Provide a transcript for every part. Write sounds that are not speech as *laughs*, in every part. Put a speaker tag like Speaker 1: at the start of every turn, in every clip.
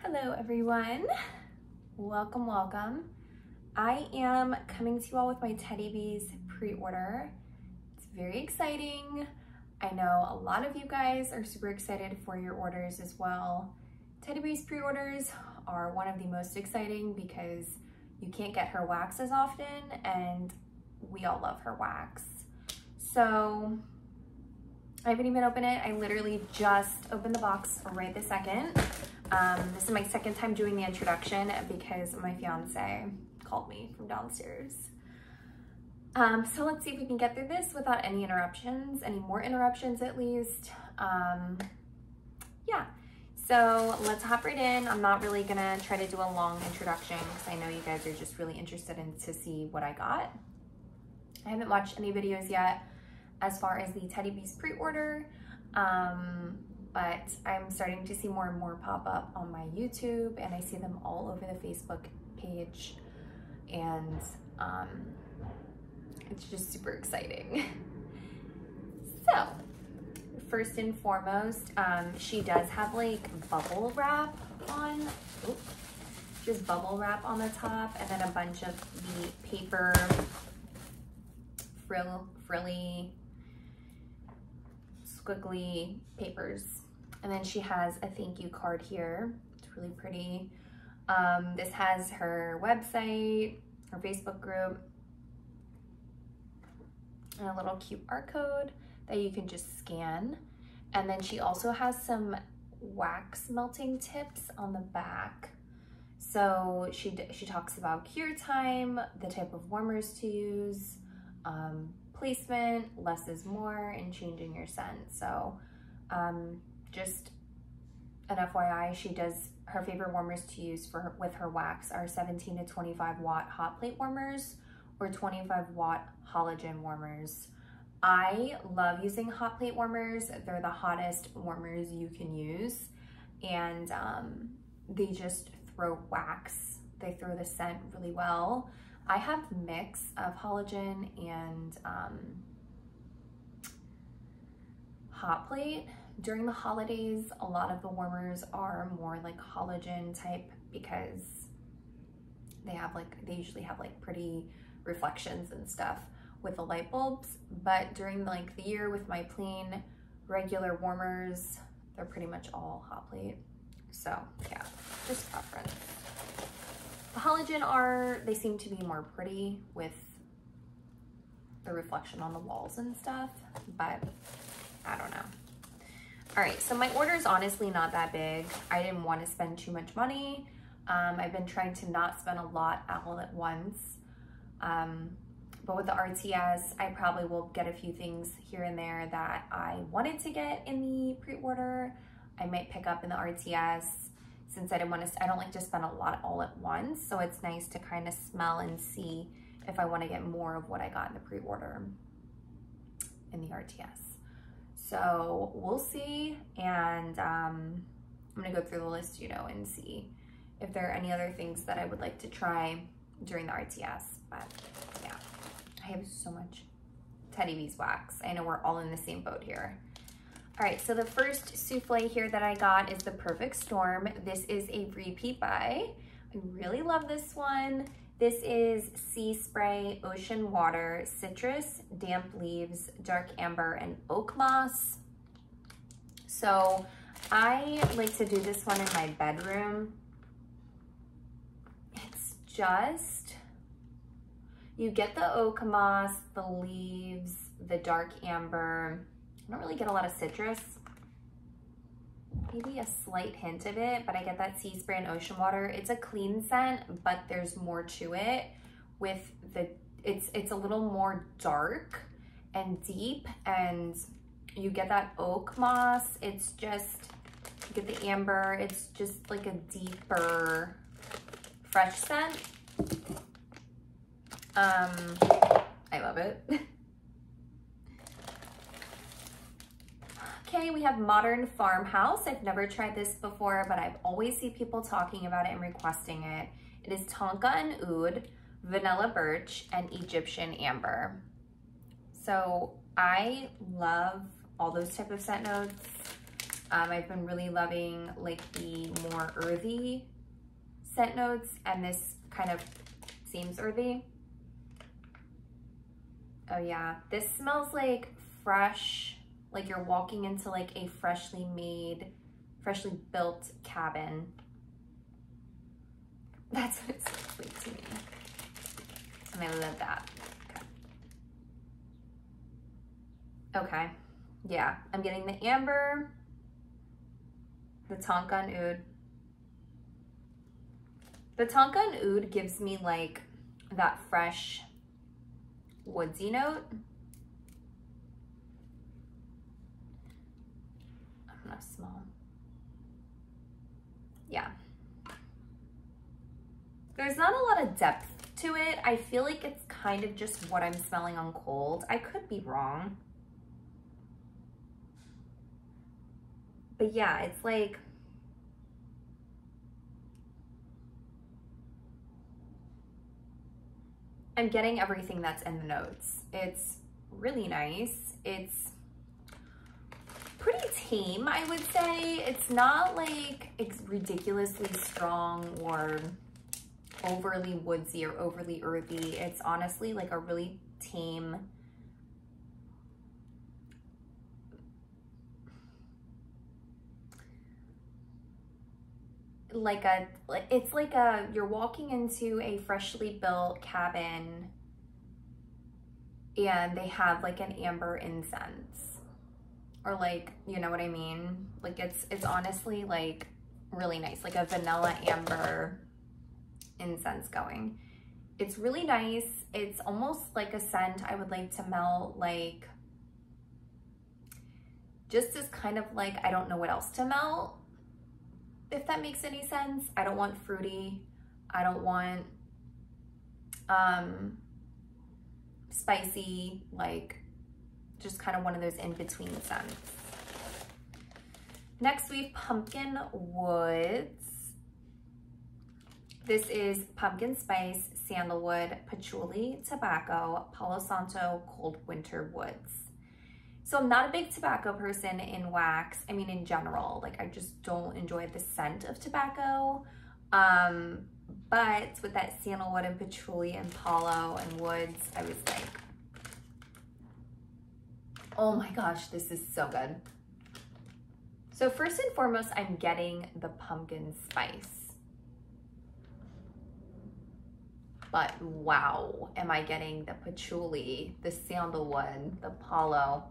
Speaker 1: Hello everyone. Welcome, welcome. I am coming to you all with my Teddy Bees pre-order. It's very exciting. I know a lot of you guys are super excited for your orders as well. Teddy Bees pre-orders are one of the most exciting because you can't get her wax as often and we all love her wax. So I haven't even opened it. I literally just opened the box right this second. Um, this is my second time doing the introduction because my fiance called me from downstairs. Um, so let's see if we can get through this without any interruptions, any more interruptions at least. Um, yeah, so let's hop right in. I'm not really gonna try to do a long introduction because I know you guys are just really interested in to see what I got. I haven't watched any videos yet as far as the Teddy Bees pre-order. Um, but I'm starting to see more and more pop up on my YouTube and I see them all over the Facebook page and um, it's just super exciting. *laughs* so first and foremost, um, she does have like bubble wrap on, just bubble wrap on the top and then a bunch of the paper frill, frilly squiggly papers. And then she has a thank you card here. It's really pretty. Um, this has her website, her Facebook group, and a little cute QR code that you can just scan. And then she also has some wax melting tips on the back. So she, she talks about cure time, the type of warmers to use, um, placement, less is more, and changing your scent. So um, just an FYI, she does, her favorite warmers to use for with her wax are 17 to 25 watt hot plate warmers or 25 watt halogen warmers. I love using hot plate warmers. They're the hottest warmers you can use. And um, they just throw wax. They throw the scent really well. I have mix of halogen and um, hot plate. During the holidays, a lot of the warmers are more like halogen type because they have like, they usually have like pretty reflections and stuff with the light bulbs. But during like the year with my plain regular warmers, they're pretty much all hot plate. So yeah, just preference. The halogen are, they seem to be more pretty with the reflection on the walls and stuff, but I don't know. All right, so my order is honestly not that big. I didn't want to spend too much money. Um, I've been trying to not spend a lot all at once. Um, but with the RTS, I probably will get a few things here and there that I wanted to get in the pre-order. I might pick up in the RTS since I didn't want to, I don't like to spend a lot all at once. So it's nice to kind of smell and see if I want to get more of what I got in the pre-order in the RTS. So we'll see. And um, I'm gonna go through the list, you know, and see if there are any other things that I would like to try during the RTS. But yeah, I have so much Teddy Bees wax. I know we're all in the same boat here. All right, so the first souffle here that I got is the Perfect Storm. This is a repeat buy. I really love this one. This is Sea Spray, Ocean Water, Citrus, Damp Leaves, Dark Amber, and Oak Moss. So I like to do this one in my bedroom. It's just, you get the oak moss, the leaves, the dark amber, I don't really get a lot of citrus. Maybe a slight hint of it, but I get that sea spray and ocean water. It's a clean scent, but there's more to it with the, it's, it's a little more dark and deep and you get that oak moss. It's just, you get the amber. It's just like a deeper fresh scent. Um, I love it. *laughs* Okay, we have Modern Farmhouse. I've never tried this before, but I've always see people talking about it and requesting it. It is Tonka and Oud, Vanilla Birch, and Egyptian Amber. So I love all those type of scent notes. Um, I've been really loving like the more earthy scent notes and this kind of seems earthy. Oh yeah, this smells like fresh, like you're walking into like a freshly made, freshly built cabin. That's what it smells like to me. And I love that. Okay. okay. Yeah, I'm getting the amber, the Tonka Oud. The Tonka Oud gives me like that fresh woodsy note. I'm. Yeah. There's not a lot of depth to it. I feel like it's kind of just what I'm smelling on cold. I could be wrong. But yeah, it's like, I'm getting everything that's in the notes. It's really nice. It's pretty tame, I would say. It's not like it's ridiculously strong or overly woodsy or overly earthy. It's honestly like a really tame like a it's like a you're walking into a freshly built cabin and they have like an amber incense or like you know what i mean like it's it's honestly like really nice like a vanilla amber incense going it's really nice it's almost like a scent i would like to melt like just as kind of like i don't know what else to melt if that makes any sense. I don't want fruity. I don't want um, spicy, like just kind of one of those in-between scents. Next we have Pumpkin Woods. This is pumpkin spice, sandalwood, patchouli, tobacco, Palo Santo, cold winter woods. So I'm not a big tobacco person in wax. I mean, in general, like I just don't enjoy the scent of tobacco. Um, but with that sandalwood and patchouli and palo and woods, I was like, oh my gosh, this is so good. So first and foremost, I'm getting the pumpkin spice. But wow, am I getting the patchouli, the sandalwood, the palo,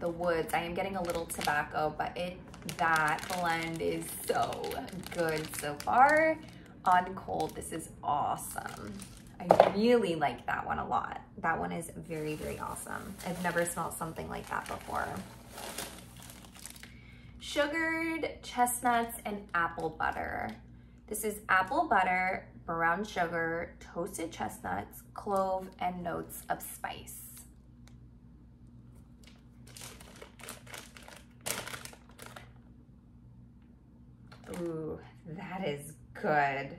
Speaker 1: the woods. I am getting a little tobacco, but it that blend is so good so far. On cold, this is awesome. I really like that one a lot. That one is very, very awesome. I've never smelled something like that before. Sugared chestnuts and apple butter. This is apple butter, brown sugar, toasted chestnuts, clove, and notes of spice. Ooh, that is good.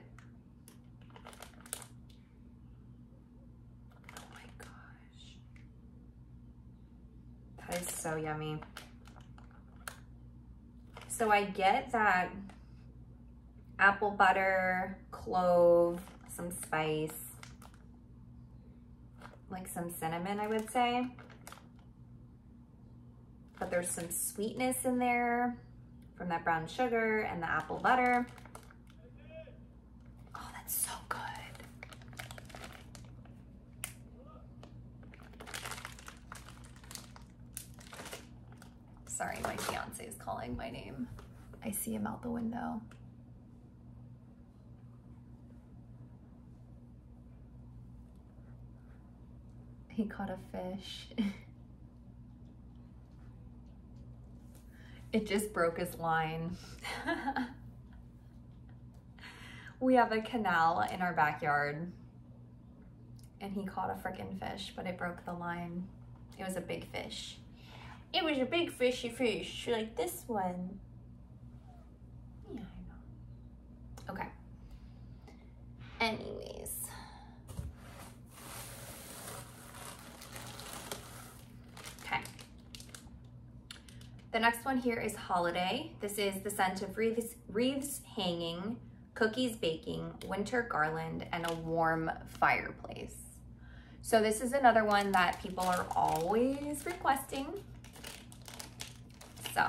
Speaker 1: Oh my gosh. So yummy. So I get that apple butter, clove, some spice, like some cinnamon, I would say. But there's some sweetness in there from that brown sugar and the apple butter. Oh, that's so good. Sorry, my fiance is calling my name. I see him out the window. He caught a fish. *laughs* It just broke his line. *laughs* we have a canal in our backyard and he caught a freaking fish, but it broke the line. It was a big fish. It was a big fishy fish, like this one. Yeah, I know. Okay. Anyways. Okay. The next one here is Holiday. This is the scent of wreaths, wreaths hanging, cookies baking, winter garland, and a warm fireplace. So this is another one that people are always requesting. So.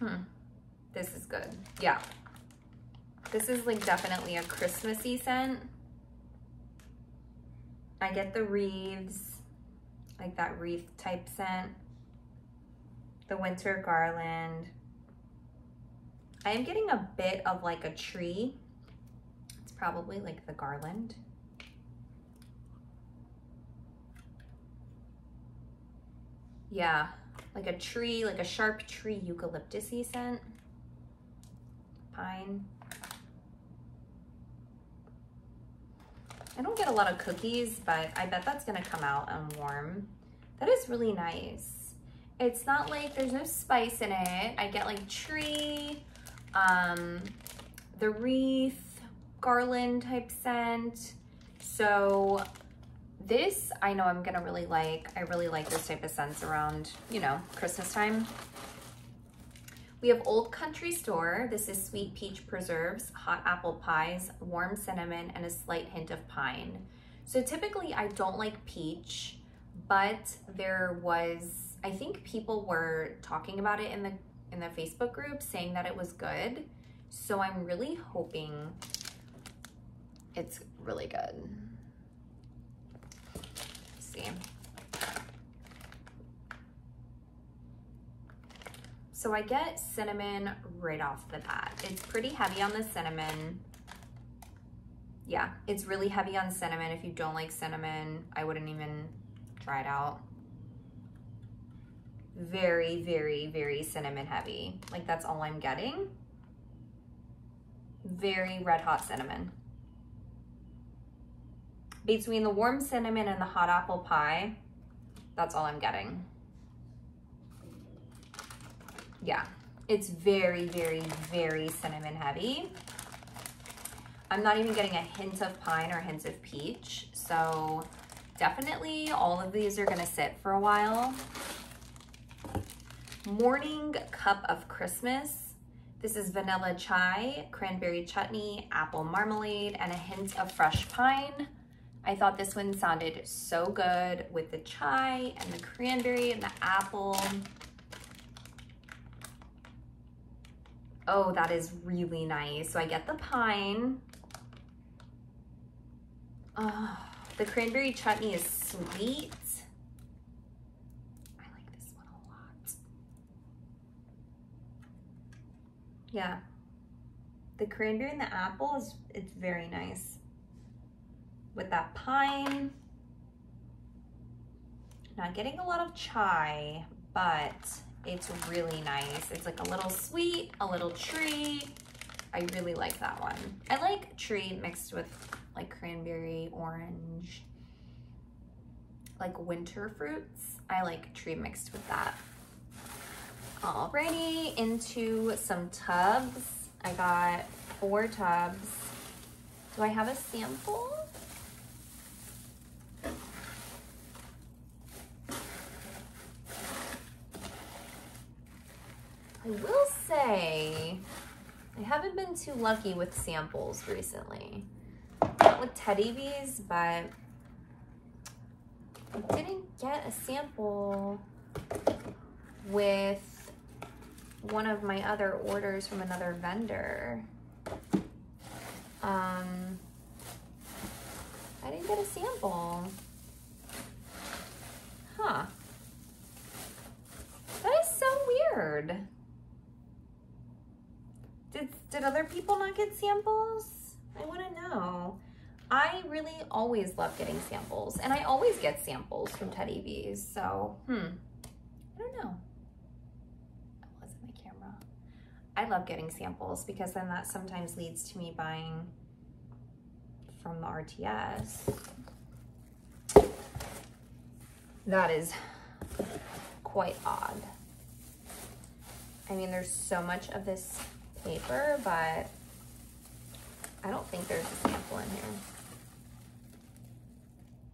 Speaker 1: Hmm, this is good. Yeah. This is like definitely a Christmassy scent. I get the wreaths, like that wreath type scent. The winter garland. I am getting a bit of like a tree It's probably like the garland. Yeah, like a tree, like a sharp tree eucalyptusy scent. Pine. I don't get a lot of cookies, but I bet that's gonna come out and warm. That is really nice. It's not like there's no spice in it. I get like tree, um, the wreath, garland type scent. So this I know I'm gonna really like. I really like this type of scents around, you know, Christmas time. We have Old Country Store. This is sweet peach preserves, hot apple pies, warm cinnamon, and a slight hint of pine. So typically I don't like peach, but there was, I think people were talking about it in the in the Facebook group saying that it was good. So I'm really hoping it's really good. See. So I get cinnamon right off the bat. It's pretty heavy on the cinnamon. Yeah, it's really heavy on cinnamon. If you don't like cinnamon, I wouldn't even try it out. Very, very, very cinnamon heavy. Like that's all I'm getting. Very red hot cinnamon between the warm cinnamon and the hot apple pie, that's all I'm getting. Yeah, it's very, very, very cinnamon heavy. I'm not even getting a hint of pine or hints of peach. So definitely all of these are gonna sit for a while. Morning Cup of Christmas. This is vanilla chai, cranberry chutney, apple marmalade, and a hint of fresh pine. I thought this one sounded so good with the chai and the cranberry and the apple. Oh, that is really nice. So I get the pine. Oh, the cranberry chutney is sweet. I like this one a lot. Yeah. The cranberry and the apple is it's very nice with that pine. Not getting a lot of chai, but it's really nice. It's like a little sweet, a little tree. I really like that one. I like tree mixed with like cranberry, orange, like winter fruits. I like tree mixed with that. Alrighty, into some tubs. I got four tubs. Do I have a sample? I will say, I haven't been too lucky with samples recently. Not with Teddy Bees, but I didn't get a sample with one of my other orders from another vendor. Um, I didn't get a sample. Huh. That is so weird. Did, other people not get samples? I want to know. I really always love getting samples and I always get samples from Teddy Bees. So, hmm, I don't know. That wasn't my camera. I love getting samples because then that sometimes leads to me buying from the RTS. That is quite odd. I mean, there's so much of this paper, but I don't think there's a sample in here.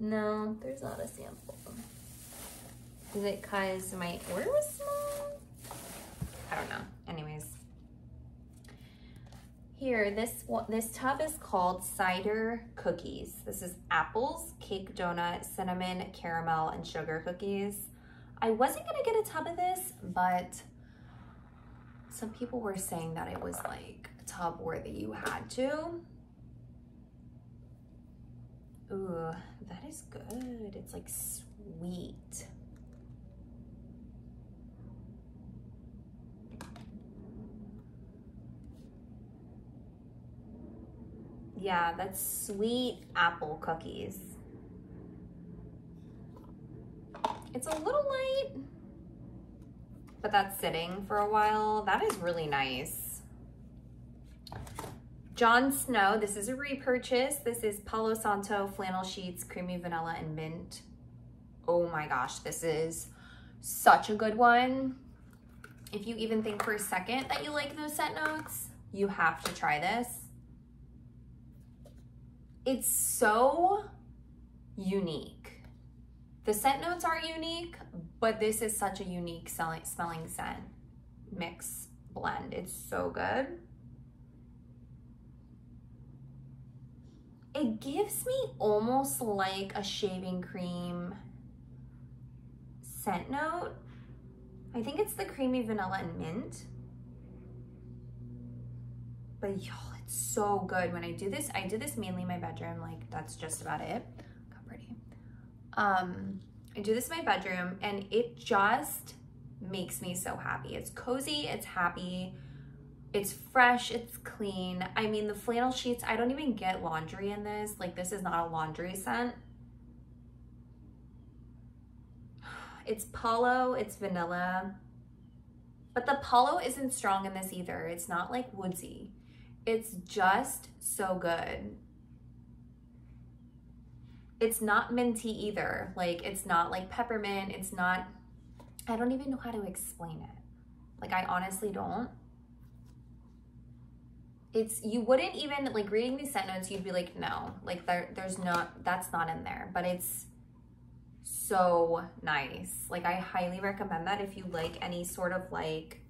Speaker 1: No, there's not a sample. Is it because my order was small? I don't know. Anyways. Here, this this tub is called cider cookies. This is apples, cake donut, cinnamon, caramel, and sugar cookies. I wasn't gonna get a tub of this, but some people were saying that it was like tub worthy you had to. Ooh, that is good. It's like sweet. Yeah, that's sweet apple cookies. It's a little light, but that's sitting for a while. That is really nice. Jon Snow, this is a repurchase. This is Palo Santo flannel sheets, creamy vanilla and mint. Oh my gosh, this is such a good one. If you even think for a second that you like those scent notes, you have to try this it's so unique. The scent notes are unique, but this is such a unique smelling scent mix blend. It's so good. It gives me almost like a shaving cream scent note. I think it's the creamy vanilla and mint. But y'all, it's so good when I do this. I do this mainly in my bedroom, like that's just about it. Um, I do this in my bedroom and it just makes me so happy. It's cozy, it's happy, it's fresh, it's clean. I mean, the flannel sheets, I don't even get laundry in this. Like this is not a laundry scent. *sighs* It's Palo, it's vanilla. But the Palo isn't strong in this either. It's not like woodsy. It's just so good. It's not minty either. Like, it's not like peppermint. It's not, I don't even know how to explain it. Like, I honestly don't. It's, you wouldn't even, like, reading these scent notes, you'd be like, no, like, there, there's not, that's not in there. But it's so nice. Like, I highly recommend that if you like any sort of, like,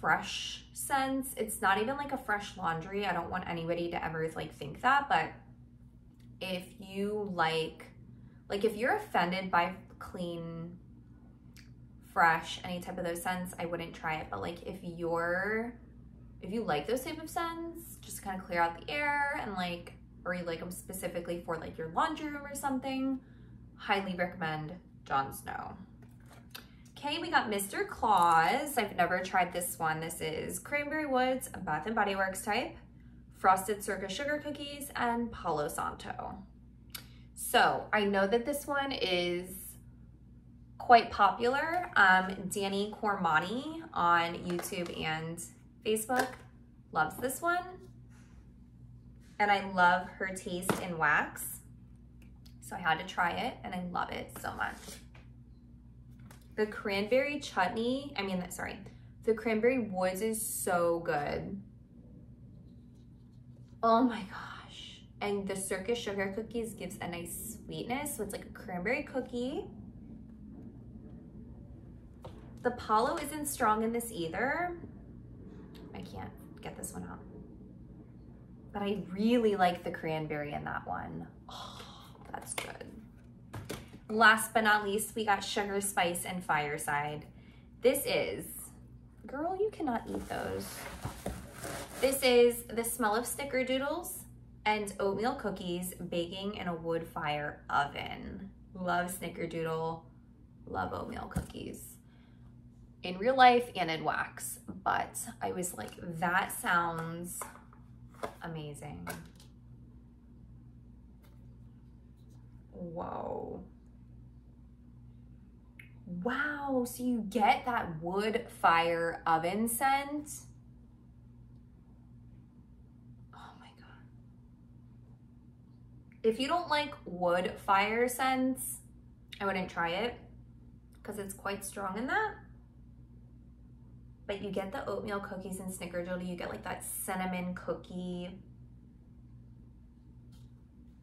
Speaker 1: fresh sense. It's not even like a fresh laundry. I don't want anybody to ever like think that, but if you like, like if you're offended by clean, fresh, any type of those scents, I wouldn't try it. But like if you're, if you like those type of scents, just kind of clear out the air and like, or you like them specifically for like your laundry room or something, highly recommend Jon Snow. Okay, we got Mr. Claus. I've never tried this one. This is Cranberry Woods, Bath & Body Works type, Frosted Circa Sugar Cookies, and Palo Santo. So I know that this one is quite popular. Um, Danny Cormani on YouTube and Facebook loves this one. And I love her taste in wax. So I had to try it and I love it so much. The cranberry chutney, I mean, sorry, the cranberry woods is so good. Oh my gosh. And the Circus Sugar Cookies gives a nice sweetness. So it's like a cranberry cookie. The Palo isn't strong in this either. I can't get this one out. But I really like the cranberry in that one. Oh, that's good. Last but not least, we got Sugar Spice and Fireside. This is, girl, you cannot eat those. This is the smell of snickerdoodles and oatmeal cookies baking in a wood fire oven. Love snickerdoodle, love oatmeal cookies in real life and in wax. But I was like, that sounds amazing. Whoa. Wow, so you get that wood fire oven scent. Oh my God. If you don't like wood fire scents, I wouldn't try it because it's quite strong in that. But you get the oatmeal cookies and snickerdoodle, you get like that cinnamon cookie.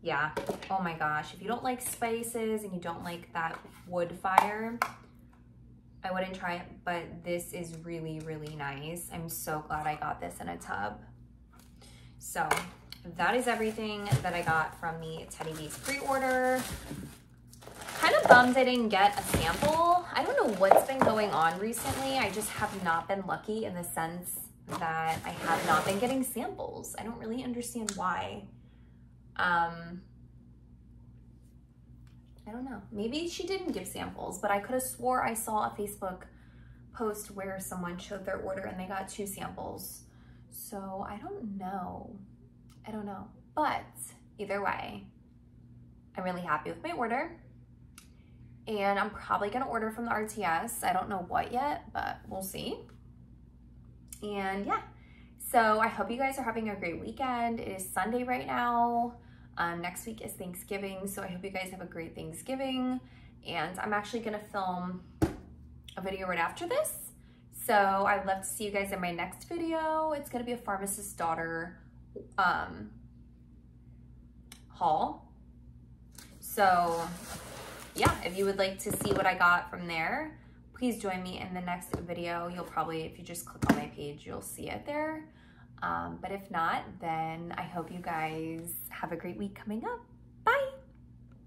Speaker 1: yeah, oh my gosh. If you don't like spices and you don't like that wood fire, I wouldn't try it, but this is really, really nice. I'm so glad I got this in a tub. So that is everything that I got from the Teddy Bees pre-order. Kind of bummed I didn't get a sample. I don't know what's been going on recently. I just have not been lucky in the sense that I have not been getting samples. I don't really understand why. Um, I don't know. Maybe she didn't give samples, but I could have swore I saw a Facebook post where someone showed their order and they got two samples. So I don't know. I don't know. But either way, I'm really happy with my order. And I'm probably gonna order from the RTS. I don't know what yet, but we'll see. And yeah, so I hope you guys are having a great weekend. It is Sunday right now. Um, next week is Thanksgiving, so I hope you guys have a great Thanksgiving. And I'm actually gonna film a video right after this. So I'd love to see you guys in my next video. It's gonna be a pharmacist's daughter um, haul. So yeah, if you would like to see what I got from there, please join me in the next video. You'll probably, if you just click on my page, you'll see it there. Um, but if not, then I hope you guys have a great week coming up.